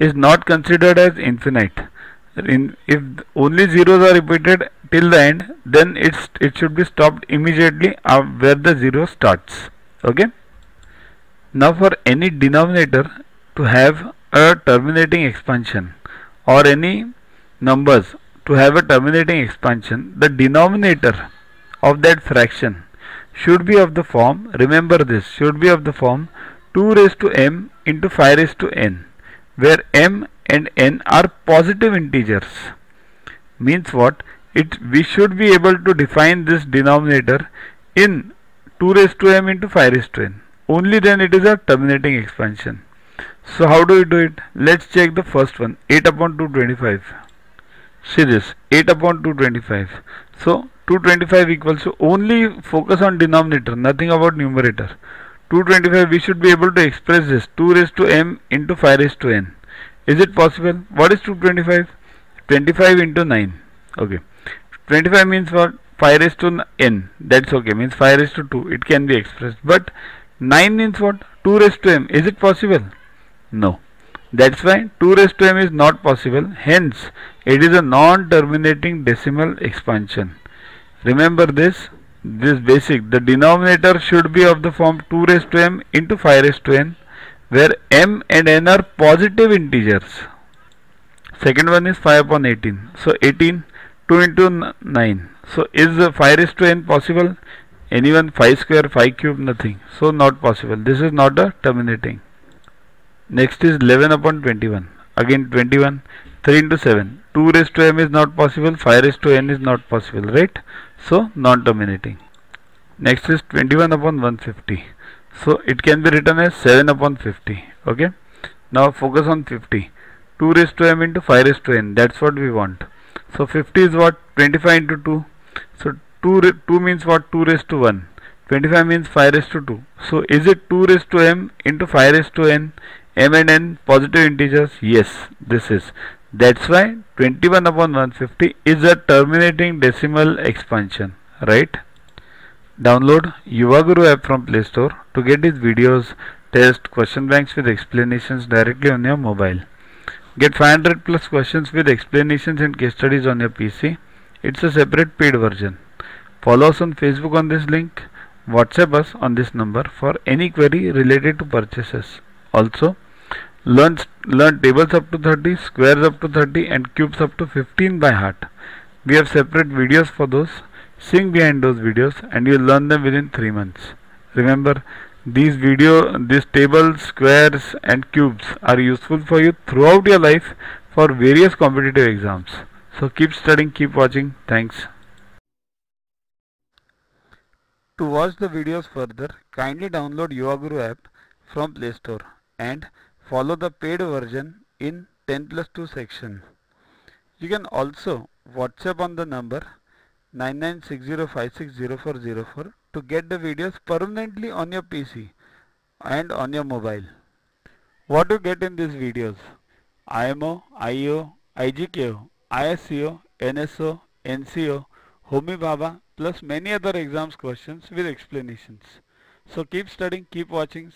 is not considered as infinite. In, if only zeros are repeated till the end, then it's it should be stopped immediately where the zero starts. Okay. Now for any denominator to have a terminating expansion or any numbers to have a terminating expansion, the denominator of that fraction should be of the form, remember this, should be of the form 2 raised to m into 5 raised to n, where m and n are positive integers. Means what? It we should be able to define this denominator in 2 raised to m into 5 raised to n. Only then it is a terminating expansion. So how do we do it? Let's check the first one 8 upon 225. See this 8 upon 225. So 225 equals to only focus on denominator nothing about numerator. 225 we should be able to express this 2 raised to m into 5 raised to n. Is it possible? What is 225? 25 into 9. Okay. 25 means what? 5 raised to n. That's okay. Means 5 raised to 2. It can be expressed. But 9 means what? 2 raised to m. Is it possible? No. That's why 2 raised to m is not possible. Hence, it is a non-terminating decimal expansion. Remember this, this basic. The denominator should be of the form 2 raised to m into 5 raised to n, where m and n are positive integers. Second one is 5 upon 18. So 18, 2 into 9. So is 5 raised to n possible? Anyone 5 square, 5 cube, nothing. So not possible. This is not a terminating. Next is 11 upon 21. Again 21. 3 into 7. 2 raised to m is not possible. 5 raised to n is not possible. Right? So non-terminating. Next is 21 upon 150. So it can be written as 7 upon 50. Okay? Now focus on 50. 2 raised to m into 5 raised to n. That's what we want. So 50 is what? 25 into 2. So 2, 2 means what? 2 raised to 1. 25 means 5 raised to 2. So is it 2 raised to m into 5 raised to n? m and n positive integers yes this is that's why 21 upon 150 is a terminating decimal expansion right download Yuva Guru app from play store to get these videos test question banks with explanations directly on your mobile. Get 500 plus questions with explanations and case studies on your pc it's a separate paid version. Follow us on facebook on this link. Whatsapp us on this number for any query related to purchases. Also Learn, learn tables up to 30, squares up to 30 and cubes up to 15 by heart. We have separate videos for those. Sing behind those videos and you'll learn them within 3 months. Remember, these video, these tables, squares and cubes are useful for you throughout your life for various competitive exams. So keep studying, keep watching. Thanks. To watch the videos further, kindly download Yuva Guru app from Play Store and follow the paid version in 10 plus 2 section. You can also WhatsApp on the number 9960560404 to get the videos permanently on your PC and on your mobile. What you get in these videos? IMO, IEO, IGKO, ISCO, NSO, NCO, Homi Bhabha plus many other exams questions with explanations. So keep studying, keep watching.